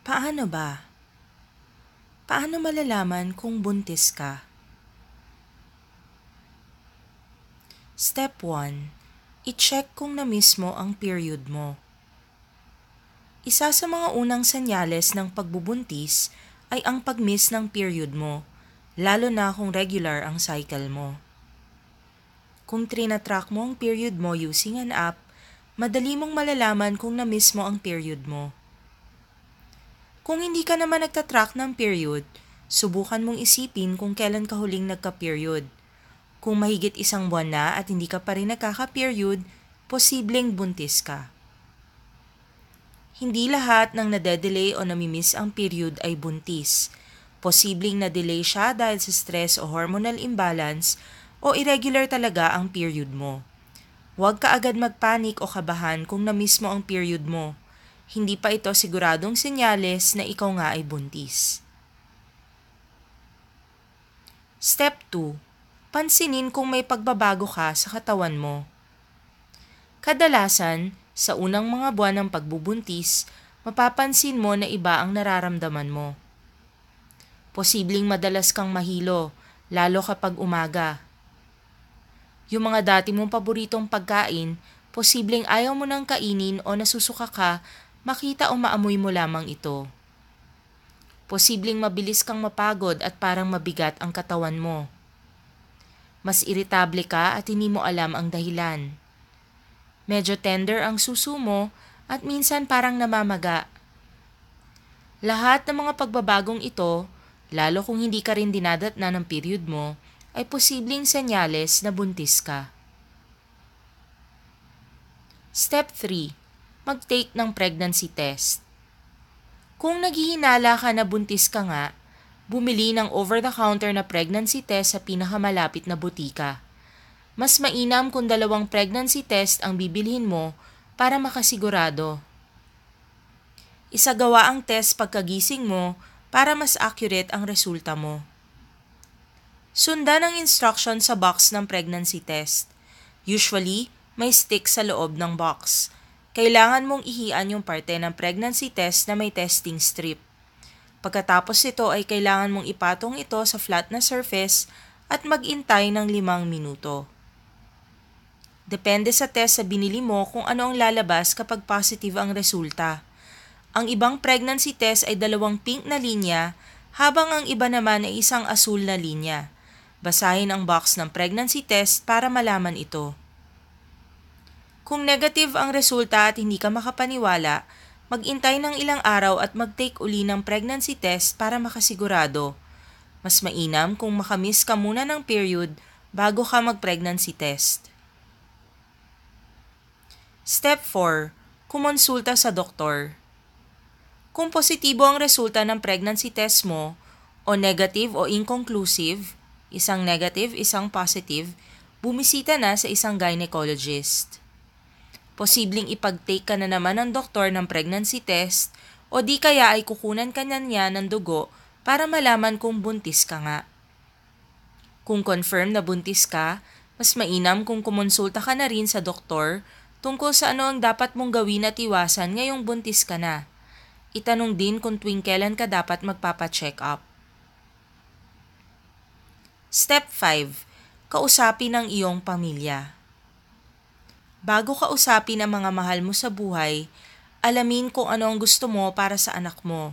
Paano ba? Paano malalaman kung buntis ka? Step 1. I-check kung na mismo ang period mo. Isa sa mga unang senyales ng pagbubuntis ay ang pag-miss ng period mo, lalo na kung regular ang cycle mo. Kung trinatrack mo ang period mo using an app, madali mong malalaman kung na-miss mo ang period mo. Kung hindi ka naman nagtatrack ng period, subukan mong isipin kung kailan ka huling nagka-period. Kung mahigit isang buwan na at hindi ka pa rin nagkaka-period, posibleng buntis ka. Hindi lahat ng nade-delay o namimiss ang period ay buntis. Posibleng na-delay siya dahil sa stress o hormonal imbalance o irregular talaga ang period mo. Huwag ka agad magpanik o kabahan kung na-miss mo ang period mo hindi pa ito siguradong senyales na ikaw nga ay buntis. Step 2. Pansinin kung may pagbabago ka sa katawan mo. Kadalasan, sa unang mga buwan ng pagbubuntis, mapapansin mo na iba ang nararamdaman mo. Posibleng madalas kang mahilo, lalo kapag umaga. Yung mga dati mong paboritong pagkain, posibleng ayaw mo nang kainin o nasusuka ka makita o maamoy mo lamang ito. Posibleng mabilis kang mapagod at parang mabigat ang katawan mo. Mas iritable ka at hindi mo alam ang dahilan. Medyo tender ang suso mo at minsan parang namamaga. Lahat ng mga pagbabagong ito, lalo kung hindi ka rin dinadatna ng period mo, ay posibleng senyales na buntis ka. Step 3 mag-take ng pregnancy test. Kung naghihinala ka na buntis ka nga, bumili ng over-the-counter na pregnancy test sa pinakamalapit na butika. Mas mainam kung dalawang pregnancy test ang bibilhin mo para makasigurado. Isagawa ang test pagkagising mo para mas accurate ang resulta mo. Sundan ang instruction sa box ng pregnancy test. Usually, may stick sa loob ng box kailangan mong ihian yung parte ng pregnancy test na may testing strip. Pagkatapos ito ay kailangan mong ipatong ito sa flat na surface at magintay ng limang minuto. Depende sa test sa binili mo kung ano ang lalabas kapag positive ang resulta. Ang ibang pregnancy test ay dalawang pink na linya habang ang iba naman ay isang asul na linya. Basahin ang box ng pregnancy test para malaman ito. Kung negative ang resulta at hindi ka makapaniwala, mag-intay ng ilang araw at mag-take uli ng pregnancy test para makasigurado. Mas mainam kung makamiss ka muna ng period bago ka mag-pregnancy test. Step 4. Kumonsulta sa doktor. Kung positibo ang resulta ng pregnancy test mo, o negative o inconclusive, isang negative, isang positive, bumisita na sa isang gynecologist. Posibleng ipag-take ka na naman ng doktor ng pregnancy test o di kaya ay kukunan ka na niya ng dugo para malaman kung buntis ka nga. Kung confirm na buntis ka, mas mainam kung kumonsulta ka na rin sa doktor tungkol sa ano ang dapat mong gawin at iwasan ngayong buntis ka na. Itanong din kung tuwing kailan ka dapat magpapa-check up. Step 5. Kausapin ang iyong pamilya. Bago ka usapin ang mga mahal mo sa buhay, alamin kung ano ang gusto mo para sa anak mo.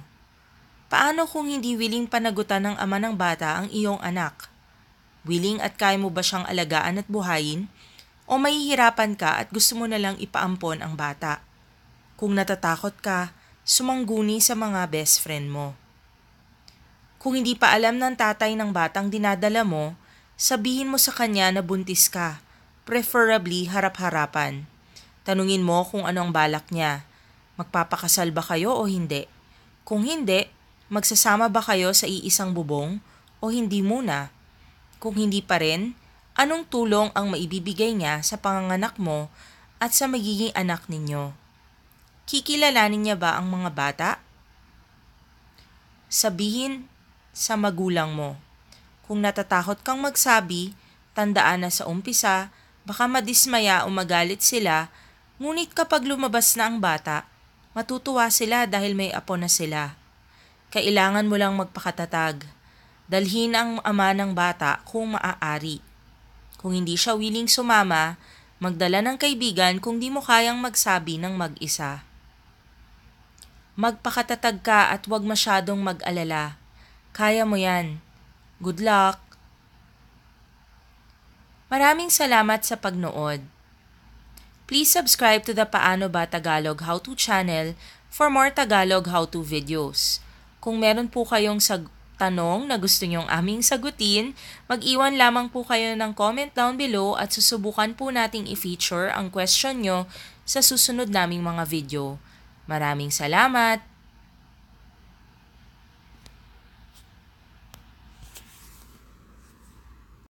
Paano kung hindi willing panagutan ng ama ng bata ang iyong anak? Willing at kaya mo ba siyang alagaan at buhayin? O mahihirapan ka at gusto mo na lang ipaampon ang bata? Kung natatakot ka, sumangguni sa mga best friend mo. Kung hindi pa alam ng tatay ng batang dinadala mo, sabihin mo sa kanya na buntis ka preferably harap-harapan. Tanungin mo kung ano ang balak niya. Magpapakasal ba kayo o hindi? Kung hindi, magsasama ba kayo sa iisang bubong o hindi muna? Kung hindi pa rin, anong tulong ang maibibigay niya sa panganganak mo at sa magiging anak ninyo? Kikilalanin niya ba ang mga bata? Sabihin sa magulang mo. Kung natatakot kang magsabi, tandaan na sa umpisa Baka madismaya o magalit sila, ngunit kapag lumabas na ang bata, Matutuwa sila dahil may apo na sila. Kailangan mo lang magpakatatag. Dalhin ang ama ng bata kung maaari. Kung hindi siya willing sumama, magdala ng kaibigan kung di mo kayang magsabi ng mag-isa. Magpakatatag ka at huwag masyadong mag-alala. Kaya mo yan. Good luck! Maraming salamat sa pagnood. Please subscribe to the Paano Ba Tagalog How To channel for more Tagalog How To videos. Kung meron po kayong sag tanong na gusto nyong aming sagutin, mag-iwan lamang po kayo ng comment down below at susubukan po nating i-feature ang question nyo sa susunod naming mga video. Maraming salamat!